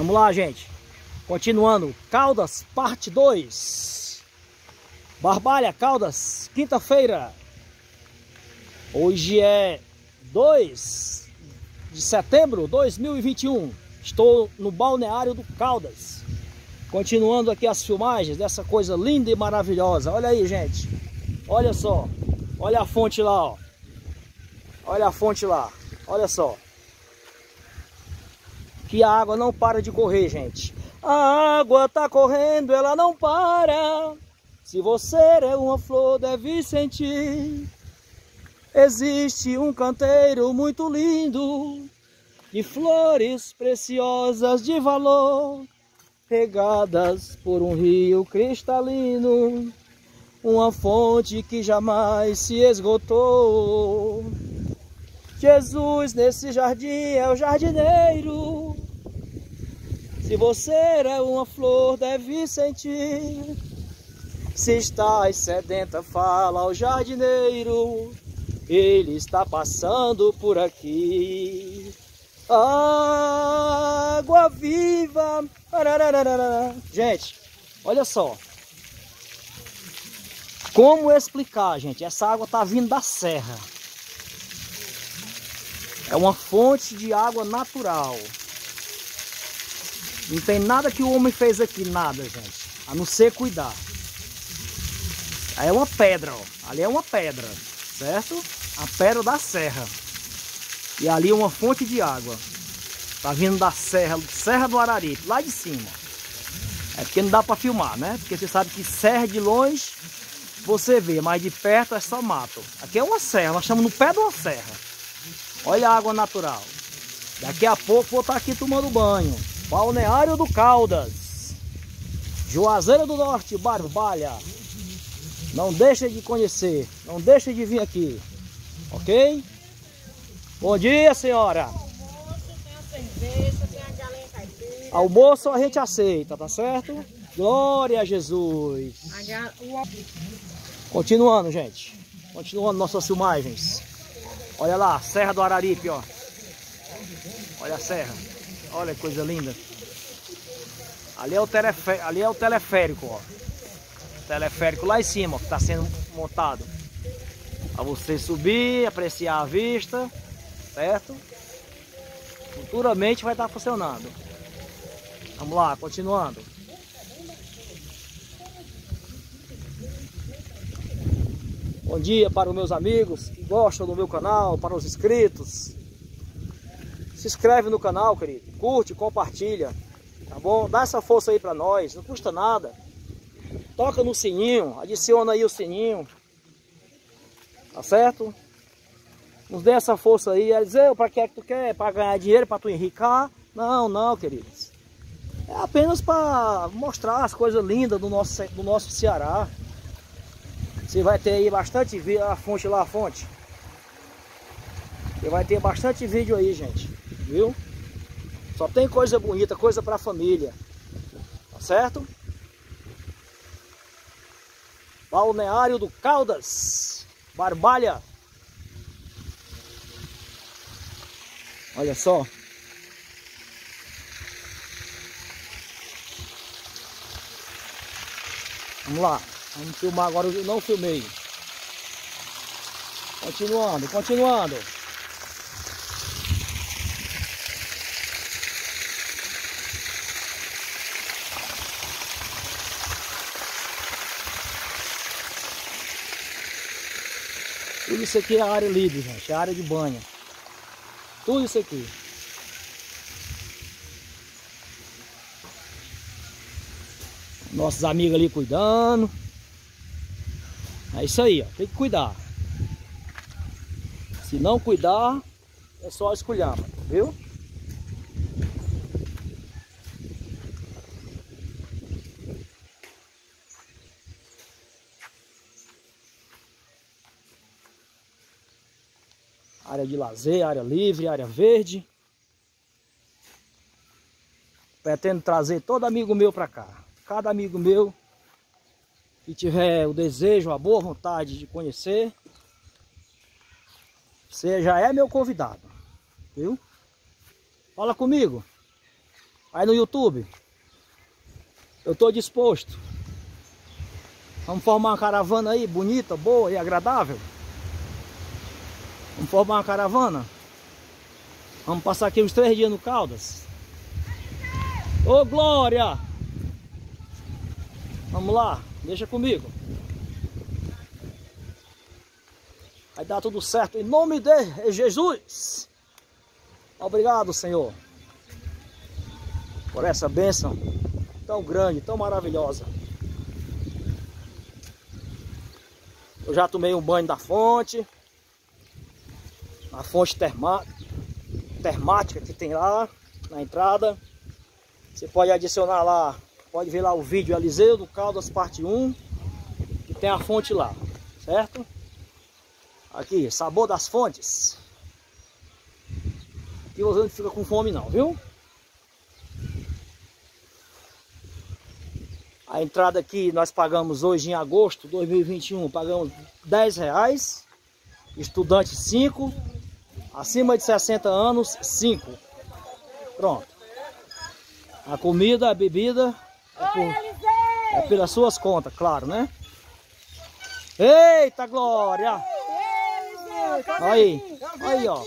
Vamos lá, gente. Continuando. Caldas, parte 2. Barbalha, Caldas, quinta-feira. Hoje é 2 de setembro de 2021. Estou no balneário do Caldas. Continuando aqui as filmagens dessa coisa linda e maravilhosa. Olha aí, gente. Olha só. Olha a fonte lá, ó. Olha a fonte lá. Olha só. Que a água não para de correr, gente. A água tá correndo, ela não para. Se você é uma flor, deve sentir. Existe um canteiro muito lindo de flores preciosas de valor, regadas por um rio cristalino, uma fonte que jamais se esgotou. Jesus nesse jardim é o jardineiro. Se você é uma flor, deve sentir. Se estás sedenta, fala ao jardineiro. Ele está passando por aqui. Água viva. Gente, olha só. Como explicar, gente? Essa água está vindo da serra. É uma fonte de água natural. Não tem nada que o homem fez aqui, nada, gente. A não ser cuidar. Aí é uma pedra, ó. Ali é uma pedra, certo? A pedra da serra. E ali é uma fonte de água. Tá vindo da serra, Serra do Araripe, lá de cima. É porque não dá para filmar, né? Porque você sabe que serra de longe você vê, mas de perto é só mato. Aqui é uma serra, nós estamos no pé de uma serra. Olha a água natural. Daqui a pouco vou estar aqui tomando banho. Balneário do Caldas. Juazeiro do Norte, Barbalha. Não deixe de conhecer. Não deixe de vir aqui. Ok? Bom dia, senhora. Almoço, a gente aceita, tá certo? Glória a Jesus. Continuando, gente. Continuando nossas filmagens. Olha lá, Serra do Araripe, ó. Olha a serra. Olha que coisa linda. Ali é o, telefé... Ali é o teleférico, ó. Teleférico lá em cima, ó, que está sendo montado. Para você subir, apreciar a vista, certo? Futuramente vai estar funcionando. Vamos lá, continuando. Bom dia para os meus amigos que gostam do meu canal, para os inscritos. Se inscreve no canal, querido. Curte, compartilha. Tá bom? Dá essa força aí para nós, não custa nada. Toca no sininho, adiciona aí o sininho. Tá certo? Nos dê essa força aí. É dizer, para que é que tu quer? Para ganhar dinheiro, para tu enricar? Não, não, queridos. É apenas para mostrar as coisas lindas do nosso, do nosso Ceará. Você vai ter aí bastante vídeo, a fonte lá, a fonte. Você vai ter bastante vídeo aí, gente. Viu? Só tem coisa bonita, coisa pra família. Tá certo? Balneário do Caldas. Barbalha. Olha só. Vamos lá. Vamos filmar agora, eu não filmei. Continuando, continuando. Tudo isso aqui é área livre, gente. É área de banho. Tudo isso aqui. Nossos amigos ali cuidando. É isso aí, ó. Tem que cuidar. Se não cuidar, é só escolher, viu? Área de lazer, área livre, área verde. Pretendo trazer todo amigo meu para cá. Cada amigo meu que tiver o desejo, a boa vontade de conhecer, você já é meu convidado, viu? Fala comigo. Aí no YouTube. Eu tô disposto. Vamos formar uma caravana aí, bonita, boa e agradável. Vamos formar uma caravana. Vamos passar aqui uns três dias no Caldas. Ô Glória! Vamos lá, deixa comigo. Vai dar tudo certo em nome de Jesus. Obrigado, Senhor, por essa bênção tão grande, tão maravilhosa. Eu já tomei um banho da fonte, a fonte termática que tem lá na entrada. Você pode adicionar lá, pode ver lá o vídeo Eliseu do Caldas parte 1, que tem a fonte lá, certo? Aqui, sabor das fontes. Aqui você não fica com fome não, viu? A entrada aqui nós pagamos hoje em agosto de 2021, pagamos 10 reais. Estudante 5. Acima de 60 anos, 5. Pronto. A comida, a bebida é, por, é pelas suas contas, claro, né? Eita glória! Aí, aí, ó.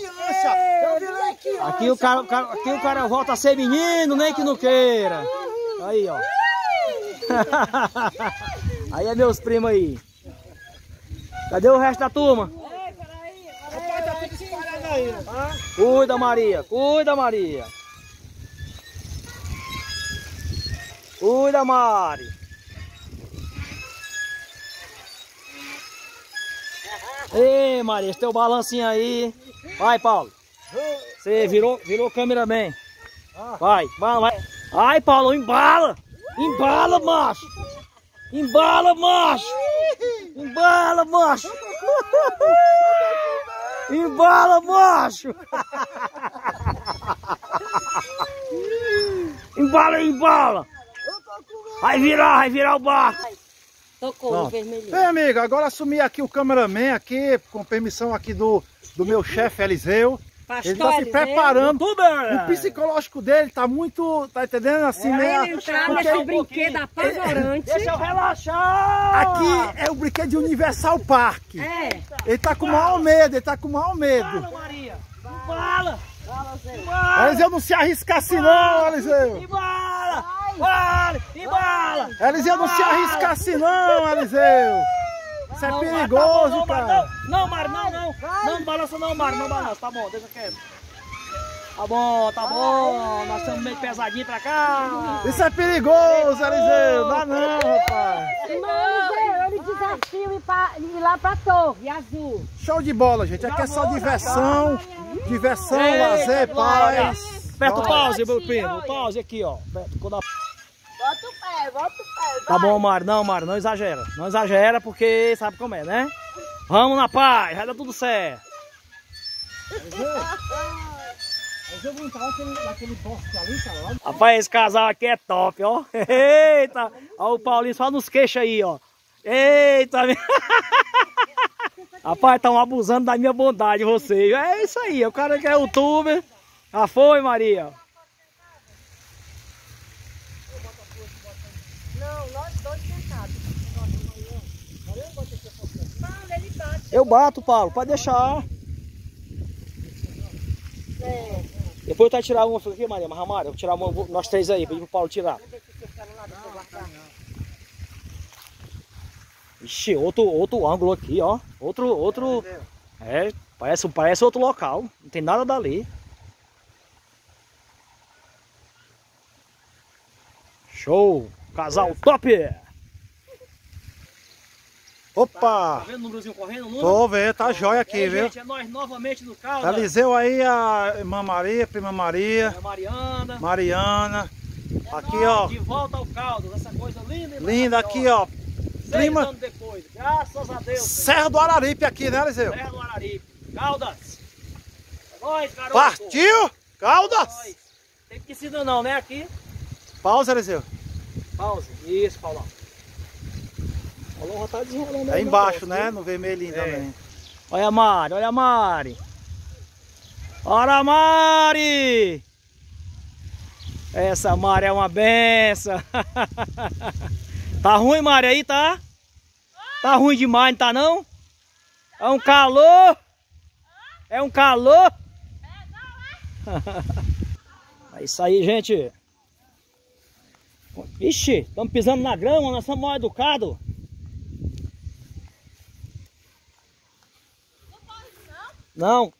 Aqui o cara, aqui o cara volta a ser menino, nem que não queira. Aí, ó. aí é meus primos aí. Cadê o resto da turma? Cuida, Maria. Cuida, Maria. Cuida, Mari. Ei, Maria, esse teu balancinho aí. Vai, Paulo. Você virou, virou câmera bem. Vai, vai, vai. Ai, Paulo, embala. Embala, macho. Embala, macho. Embala, macho. Embala, macho. Embala, embala. Vai virar, vai virar o barco. Tocou o vermelhinho. Bem, amiga, agora assumi aqui o cameraman aqui, com permissão aqui do, do meu chefe Eliseu. Pastor ele tá se preparando. O psicológico dele tá muito, tá entendendo? Assim, é, né? Ele entrar nesse um brinquedo apavorante. Deixa eu relaxar. Aqui é o brinquedo de Universal Park. É. Ele tá com o maior medo, ele tá com o maior medo. Fala, Maria. Fala. Fala, Eliseu não se arriscasse não, Eliseu. Embala. Embala. Eliseu não se arriscasse não, Eliseu. Isso é não, perigoso, tá bom, não, cara. Não, Mário, não, não. Não, não balança não, Mário, não balança. Tá bom, deixa quieto. Tá bom, tá bom. Nós estamos meio pesadinho pra cá. Isso é perigoso, Eliseu. Dá não, rapaz. Não, ele desafio ir, pra, ir lá pra Torre Azul. Show de bola, gente. Aqui é só diversão. Diversão, lazer, paz. Aperta o pause, meu primo. Pause aqui, ó. Quando a... Pé, bota o pé. Vai. Tá bom, Mário. Não, Mário, não exagera. Não exagera porque sabe como é, né? Vamos na paz, vai dar tudo certo. Rapaz, esse casal aqui é top, ó. Eita! Ó o Paulinho só nos queixos aí, ó. Eita! Rapaz, estão abusando da minha bondade vocês. É isso aí, o cara que é youtuber. Já foi, Maria. Eu bato, Paulo, pode deixar. É. Depois eu que tirar uma aqui, Maria, mas Maria, eu vou tirar uma, nós três aí, pedir pro Paulo tirar. Ixi, outro, outro ângulo aqui, ó. Outro, outro. É, parece, parece outro local. Não tem nada dali. Show! Casal top! Opa! Tá vendo o númerozinho correndo? Número? Tô vendo, tá jóia aqui, viu? Gente, é nós novamente no carro. Eliseu aí, a irmã Maria, prima Maria. É Mariana. Mariana. É aqui, ó. De volta ao caldo, essa coisa linda. Linda aqui, ó. Clima. anos depois, graças a Deus. Serra do Araripe aqui, né, Eliseu? Serra do Araripe. Caldas. É nóis, garoto. Partiu! Caldas! É Tem que se não, né, aqui. Pausa, Eliseu. Pausa. Isso, Paulão. Tá desenrolando É embaixo, né? No vermelhinho é. também. Olha a Mari, olha a Mari. Olha a Mari! Essa maré é uma benção. tá ruim, Maria, aí, tá? Tá ruim demais, não tá não? É um calor. É um calor. É isso aí, gente. Ixi, estamos pisando na grama, nós somos mal educados. Não.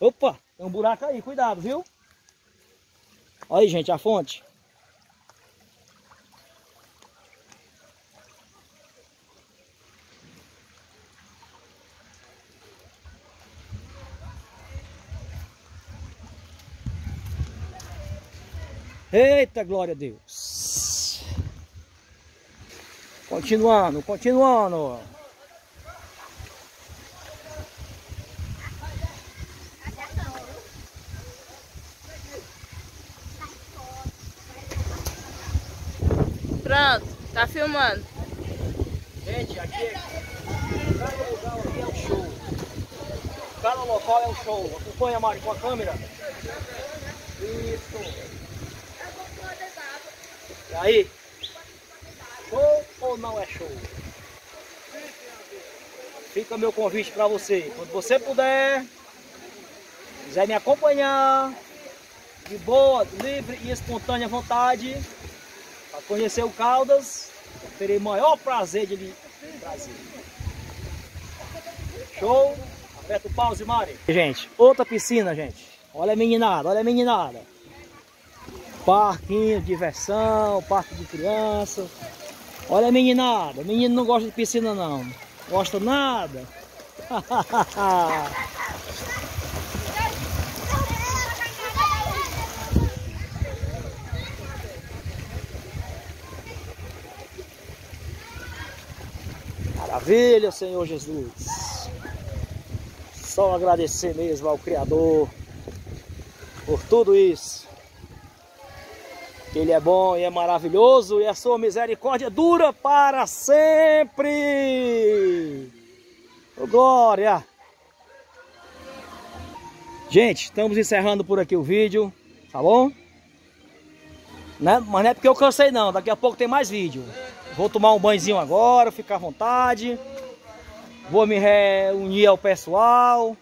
Opa, tem um buraco aí, cuidado, viu? Olha aí, gente, a fonte. Eita, glória a Deus. Continuando, continuando. Pronto, tá filmando. Gente, aqui cada lugar aqui é um show. Cada local é um show. Acompanha, Mari, com a câmera. Isso. E aí? Show ou não é show? Fica meu convite para você. Quando você puder, quiser me acompanhar, de boa, livre e espontânea vontade, conhecer o Caldas, terei o maior prazer de lhe trazer. Show? Aperta o pause, Mari. Gente, outra piscina, gente. Olha a meninada, olha a meninada. Parquinho diversão, parque de criança. Olha a meninada, menino não gosta de piscina não. Gosta nada. Maravilha, Senhor Jesus. Só agradecer mesmo ao Criador por tudo isso. Ele é bom e é maravilhoso e a sua misericórdia dura para sempre. Oh, glória! Gente, estamos encerrando por aqui o vídeo, tá bom? Né? Mas não é porque eu cansei não, daqui a pouco tem mais vídeo. Vou tomar um banhozinho agora, ficar à vontade. Vou me reunir ao pessoal,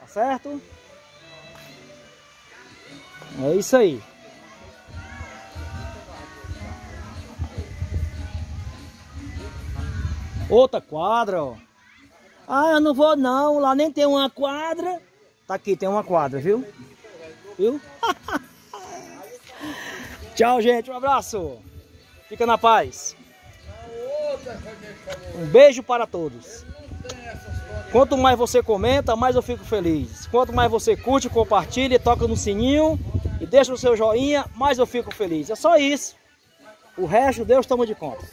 tá certo? É isso aí. Outra quadra, ó. Ah, eu não vou não, lá nem tem uma quadra. Tá aqui, tem uma quadra, viu? Viu? Tchau, gente, um abraço. Fica na paz. Um beijo para todos. Quanto mais você comenta, mais eu fico feliz. Quanto mais você curte, compartilha, toca no sininho e deixa o seu joinha, mais eu fico feliz. É só isso. O resto, Deus toma de conta.